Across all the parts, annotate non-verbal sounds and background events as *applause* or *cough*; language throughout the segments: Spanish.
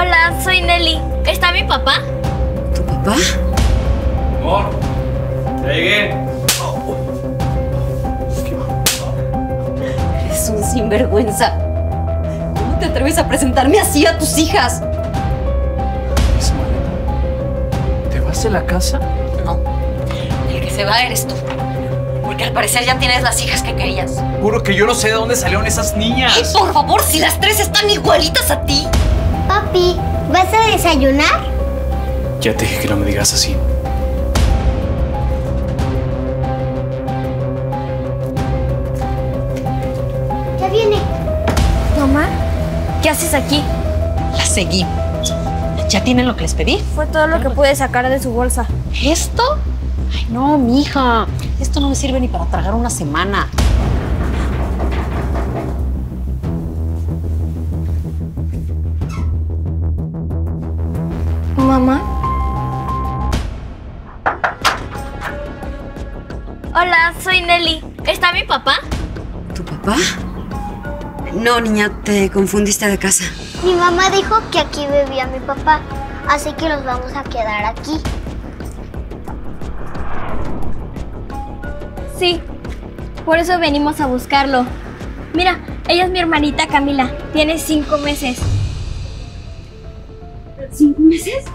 Hola, soy Nelly. ¿Está mi papá? ¿Tu papá? Amor, ya llegué. Eres un sinvergüenza. ¿Cómo te atreves a presentarme así a tus hijas? ¿Esa maleta? ¿Te vas de la casa? No. El que se va eres tú. Porque al parecer ya tienes las hijas que querías. Juro que yo no sé de dónde salieron esas ¡Ay, niñas. por favor, si las tres están igualitas a ti! Papi, ¿vas a desayunar? Ya te dije que no me digas así. Ya viene. Mamá, ¿qué haces aquí? Las seguí. ¿Ya tienen lo que les pedí? Fue todo lo que pude sacar de su bolsa. ¿Esto? Ay, no, mija. Esto no me sirve ni para tragar una semana. ¿Está mi papá? ¿Tu papá? No, niña, te confundiste de casa. Mi mamá dijo que aquí vivía mi papá, así que nos vamos a quedar aquí. Sí. Por eso venimos a buscarlo. Mira, ella es mi hermanita Camila. Tiene cinco meses. ¿Cinco meses?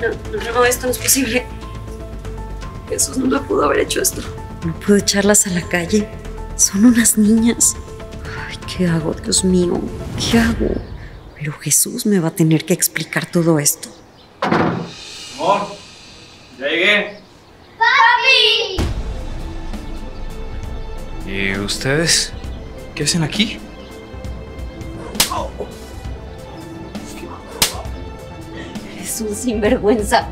No, no, no, esto no es posible. Jesús no pudo haber hecho esto. No puedo echarlas a la calle. Son unas niñas. Ay, ¿qué hago, Dios mío? ¿Qué hago? Pero Jesús me va a tener que explicar todo esto. Amor, ya llegué. ¿Y ustedes? ¿Qué hacen aquí? Eres un sinvergüenza.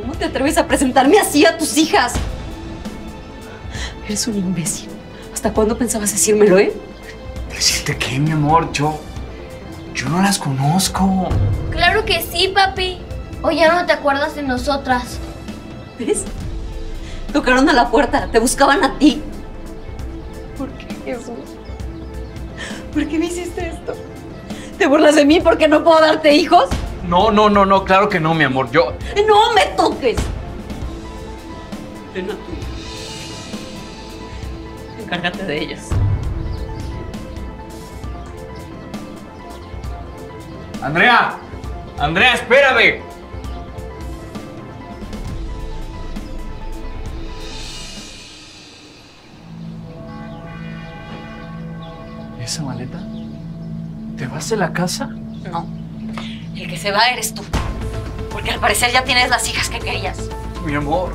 ¿Cómo te atreves a presentarme así a tus hijas? Eres un imbécil. ¿Hasta cuándo pensabas decírmelo, eh? ¿Decirte qué, mi amor? Yo. Yo no las conozco. Claro que sí, papi. O ya no te acuerdas de nosotras. ¿Ves? Tocaron a la puerta, te buscaban a ti. ¿Por qué, Jesús? ¿Por qué me hiciste esto? ¿Te burlas de mí porque no puedo darte hijos? No, no, no, no, claro que no, mi amor. Yo. ¡No me toques! Ven a. Encárgate de ellas. Andrea. Andrea, espérame. ¿Y esa maleta? ¿Te vas de la casa? No. El que se va eres tú. Porque al parecer ya tienes las hijas que querías. Mi amor,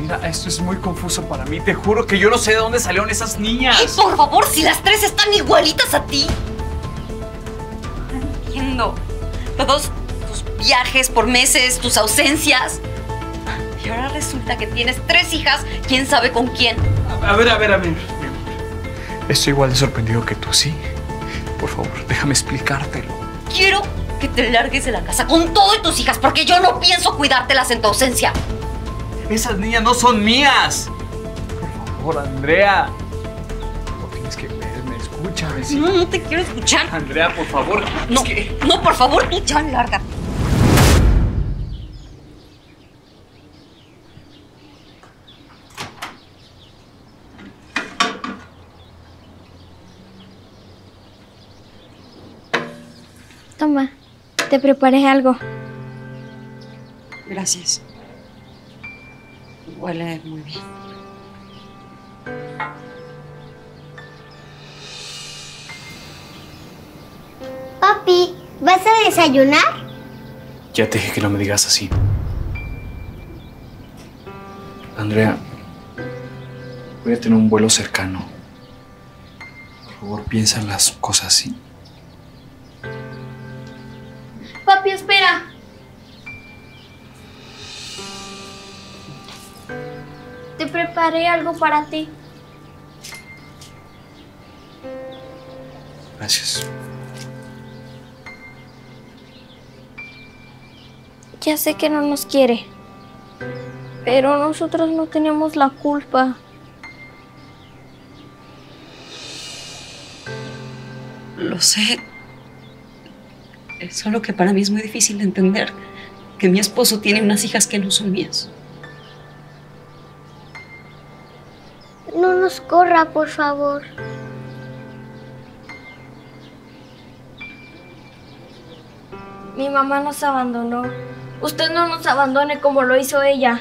mira, esto es muy confuso para mí. Te juro que yo no sé de dónde salieron esas niñas. ¡Ay, por favor, si las tres están igualitas a ti! No entiendo. Todos tus viajes por meses, tus ausencias. Y ahora resulta que tienes tres hijas, quién sabe con quién. A ver, a ver, a ver. mi amor. Estoy igual de sorprendido que tú, ¿sí? Por favor, déjame explicártelo. Quiero que te largues de la casa con todo y tus hijas, porque yo no pienso cuidártelas en tu ausencia. Esas niñas no son mías. Por favor, Andrea. No tienes que verme, escúchame. ¿sí? No, no te quiero escuchar. Andrea, por favor. No, Es que... no, por favor, tú ya lárgate. Toma, te preparé algo. Gracias. Huele muy bien. Papi, ¿vas a desayunar? Ya te dije que no me digas así. Andrea, voy a tener un vuelo cercano. Por favor, piensa en las cosas así. Papi, espera. Preparé algo para ti. Gracias. Ya sé que no nos quiere, pero nosotros no tenemos la culpa. Lo sé. Solo que para mí es muy difícil de entender que mi esposo tiene unas hijas que no son mías. Corra, por favor. Mi mamá nos abandonó. Usted no nos abandone como lo hizo ella.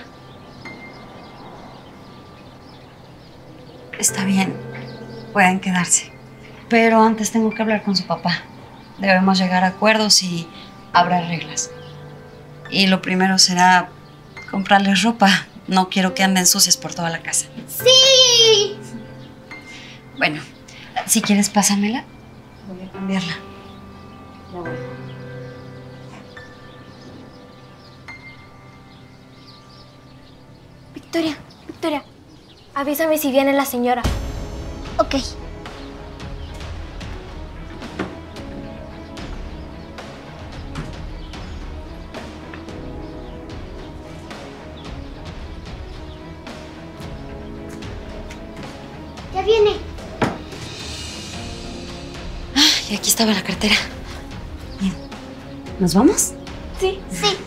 Está bien, pueden quedarse. Pero antes tengo que hablar con su papá. Debemos llegar a acuerdos y habrá reglas. Y lo primero será comprarles ropa. No quiero que anden sucias por toda la casa. ¡Sí! Bueno, si quieres, pásamela. Voy a cambiarla. Ya voy. Victoria, Victoria, avísame si viene la señora. Ok. Ya viene. Y aquí estaba la cartera. Bien. ¿Nos vamos? Sí. Sí.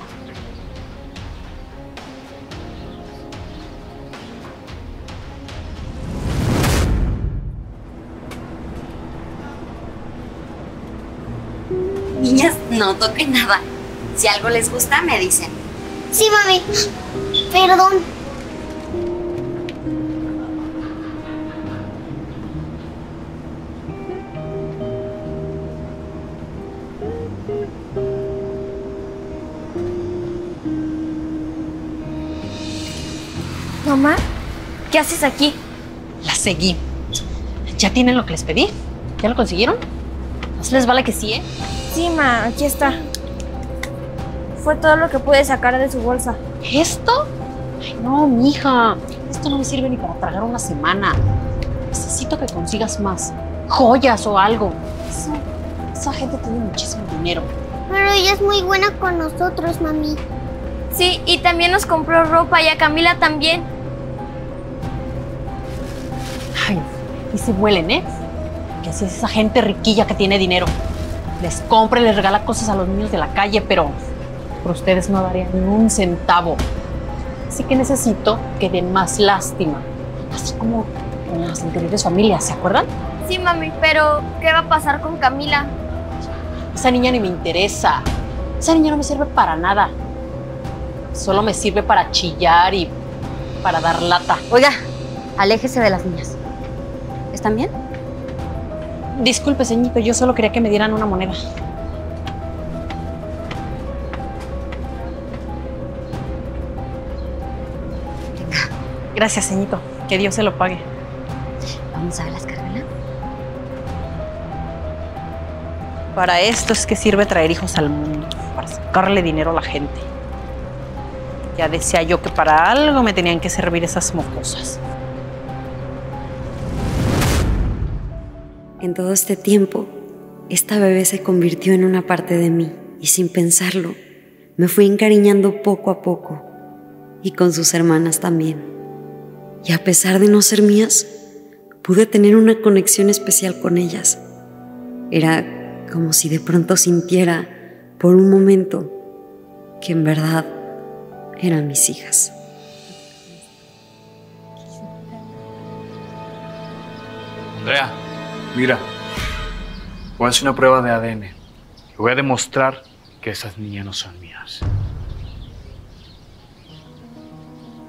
Niñas, no toquen nada. Si algo les gusta, me dicen. Sí, mami. Perdón. Haces aquí? La seguí. ¿Ya tienen lo que les pedí? ¿Ya lo consiguieron? ¿No se les vale que sí, eh? Sí, ma, aquí está. Fue todo lo que pude sacar de su bolsa. ¿Esto? Ay, no, mija. Esto no me sirve ni para tragar una semana. Necesito que consigas más. Joyas o algo. Esa, esa gente tiene muchísimo dinero. Pero ella es muy buena con nosotros, mami. Sí, y también nos compró ropa y a Camila también. Y se huelen, ¿eh? Que así es esa gente riquilla que tiene dinero. Les compra y les regala cosas a los niños de la calle, pero por ustedes no darían ni un centavo. Así que necesito que den más lástima. Así como en las anteriores familias, ¿se acuerdan? Sí, mami, pero ¿qué va a pasar con Camila? Esa niña ni me interesa. Esa niña no me sirve para nada. Solo me sirve para chillar y para dar lata. Oiga, aléjese de las niñas. ¿Están bien? Disculpe, señorito, yo solo quería que me dieran una moneda. Gracias, señorito. Que Dios se lo pague. Vamos a ver las Carmela. Para esto es que sirve traer hijos al mundo, para sacarle dinero a la gente. Ya decía yo que para algo me tenían que servir esas mocosas. En todo este tiempo, esta bebé se convirtió en una parte de mí y sin pensarlo, me fui encariñando poco a poco y con sus hermanas también. Y a pesar de no ser mías, pude tener una conexión especial con ellas. Era como si de pronto sintiera por un momento que en verdad eran mis hijas. Andrea, mira. Voy a hacer una prueba de ADN. Y voy a demostrar que esas niñas no son mías.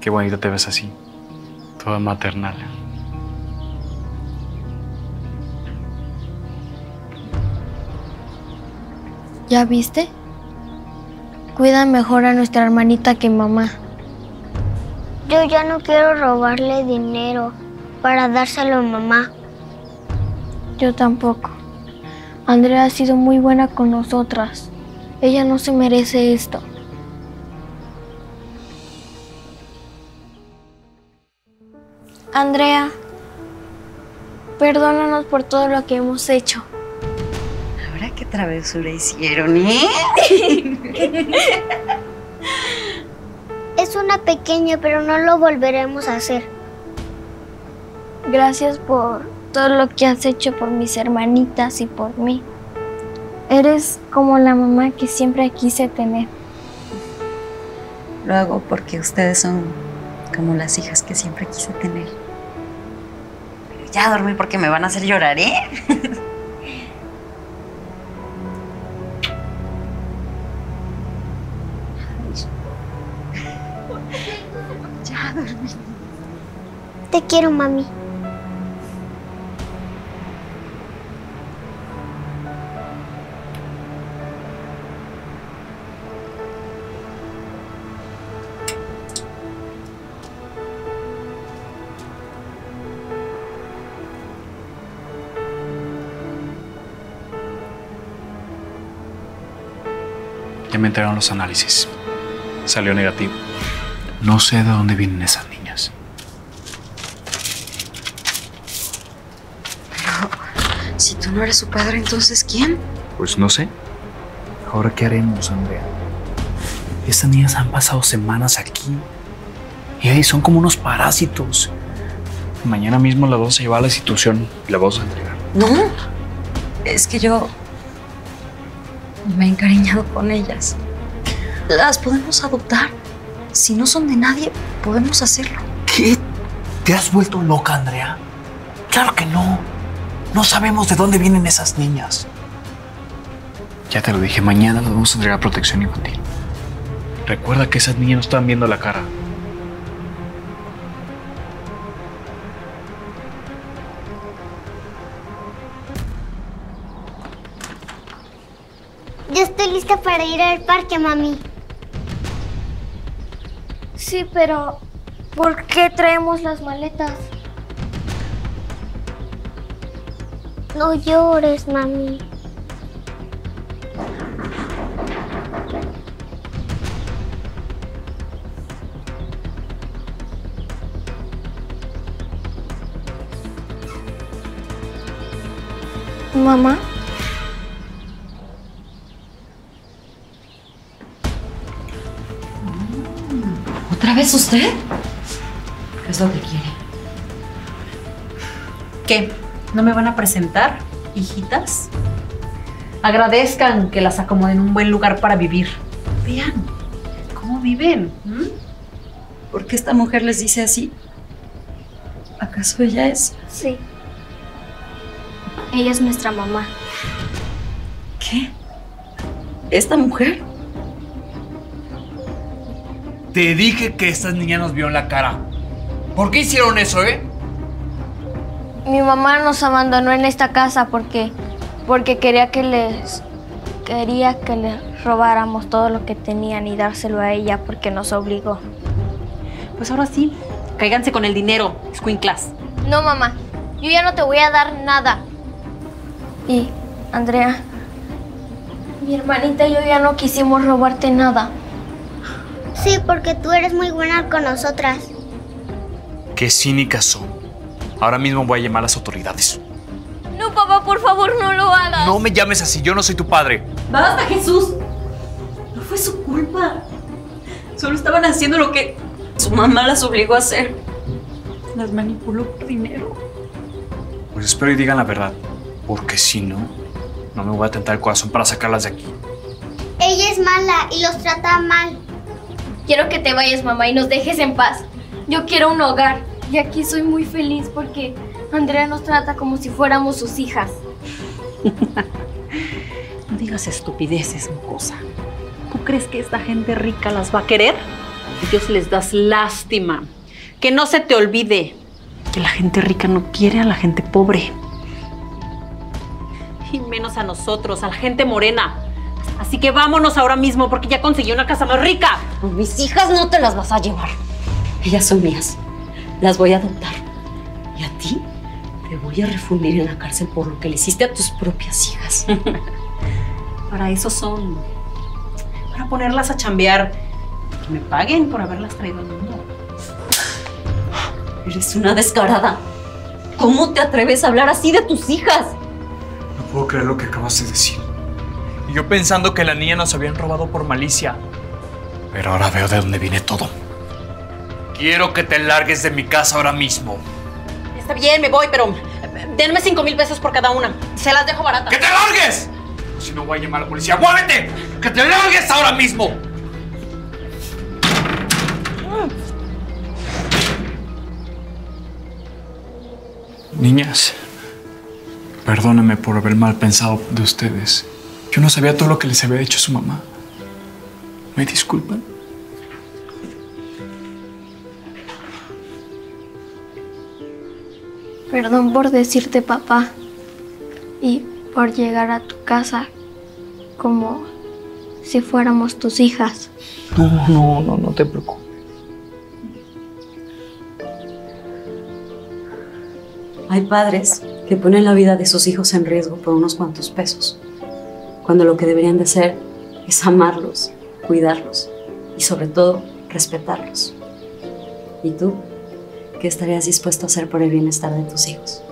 Qué bonita te ves así. Toda maternal. ¿Ya viste? Cuida mejor a nuestra hermanita que mamá. Yo ya no quiero robarle dinero para dárselo a mamá. Yo tampoco. Andrea ha sido muy buena con nosotras. Ella no se merece esto. Andrea, perdónanos por todo lo que hemos hecho. Ahora qué travesura hicieron, ¿eh? *laughs* Es una pequeña, pero no lo volveremos a hacer. Gracias por todo lo que has hecho por mis hermanitas y por mí. Eres como la mamá que siempre quise tener. Lo hago porque ustedes son como las hijas que siempre quise tener. Pero ya dormí porque me van a hacer llorar, ¿eh? ya dormí. Te quiero, mami. Ya me entregaron los análisis. Salió negativo. No sé de dónde vienen esas niñas. Si tú no eres su padre, entonces ¿quién? Pues no sé. Ahora, ¿qué haremos, Andrea? Estas niñas han pasado semanas aquí. Y ahí son como unos parásitos. Mañana mismo las vamos a llevar a la institución y las vamos a entregar. No, es que yo me he encariñado con ellas. Las podemos adoptar. Si no son de nadie, podemos hacerlo. ¿Qué? ¿Te has vuelto loca, Andrea? Claro que no. No sabemos de dónde vienen esas niñas. Ya te lo dije, mañana las vamos a entregar protección infantil. Recuerda que esas niñas no están viendo la cara. Para ir al parque, mami. Sí, pero ¿por qué traemos las maletas? No llores, mami. Mamá, ¿Otra vez usted? ¿Qué es lo que quiere? ¿Qué? ¿No me van a presentar, hijitas? Agradezcan que las acomoden en un buen lugar para vivir. Vean cómo viven. ¿m? ¿Por qué esta mujer les dice así? ¿Acaso ella es? sí. Ella es nuestra mamá. ¿Qué? ¿Esta mujer? Te dije que estas niñas nos vieron la cara. ¿Por qué hicieron eso, eh? Mi mamá nos abandonó en esta casa porque porque quería que les quería que les robáramos todo lo que tenían y dárselo a ella porque nos obligó. Pues ahora sí, cáiganse con el dinero, Squinklas. No, mamá. Yo ya no te voy a dar nada. Y Andrea, mi hermanita y yo ya no quisimos robarte nada. Sí, porque tú eres muy buena con nosotras. Qué cínicas son. Ahora mismo voy a llamar a las autoridades. No, papá, por favor, no lo hagas. No me llames así, yo no soy tu padre. ¡Basta, Jesús! No fue su culpa. Solo estaban haciendo lo que su mamá las obligó a hacer. Las manipuló por dinero. Pues espero y digan la verdad. Porque si no, no me voy a tentar el corazón para sacarlas de aquí. Ella es mala y los trata mal. Quiero que te vayas, mamá, y nos dejes en paz. Yo quiero un hogar. Y aquí soy muy feliz porque Andrea nos trata como si fuéramos sus hijas. *laughs* No digas estupideces, mocosa. ¿Tú crees que esta gente rica las va a querer? Ellos les das lástima. Que no se te olvide que la gente rica no quiere a la gente pobre. Y menos a nosotros, a la gente morena. Así que vámonos ahora mismo porque ya conseguí una casa más rica. Mis hijas no te las vas a llevar. Ellas son mías. Las voy a adoptar. Y a ti te voy a refundir en la cárcel por lo que le hiciste a tus propias hijas. *laughs* Para eso son. Para ponerlas a chambear. Que me paguen por haberlas traído al mundo. Eres una descarada. ¿Cómo te atreves a hablar así de tus hijas? No puedo creer lo que acabas de decir. Y yo pensando que la niña nos habían robado por malicia. Pero ahora veo de dónde viene todo. Quiero que te largues de mi casa ahora mismo. Está bien, me voy, pero denme cinco mil pesos por cada una. Se las dejo baratas. ¡Que te largues! Si no, voy a llamar a la policía. ¡Muévete! ¡Que te largues ahora mismo! Niñas, perdóname por haber mal pensado de ustedes. Yo no sabía todo lo que les había hecho su mamá. ¿Me disculpan? Perdón por decirte papá y por llegar a tu casa como si fuéramos tus hijas. No, no, no, no te preocupes. Hay padres que ponen la vida de sus hijos en riesgo por unos cuantos pesos, cuando lo que deberían de hacer es amarlos, cuidarlos y sobre todo respetarlos. ¿Y tú? ¿Qué estarías dispuesto a hacer por el bienestar de tus hijos?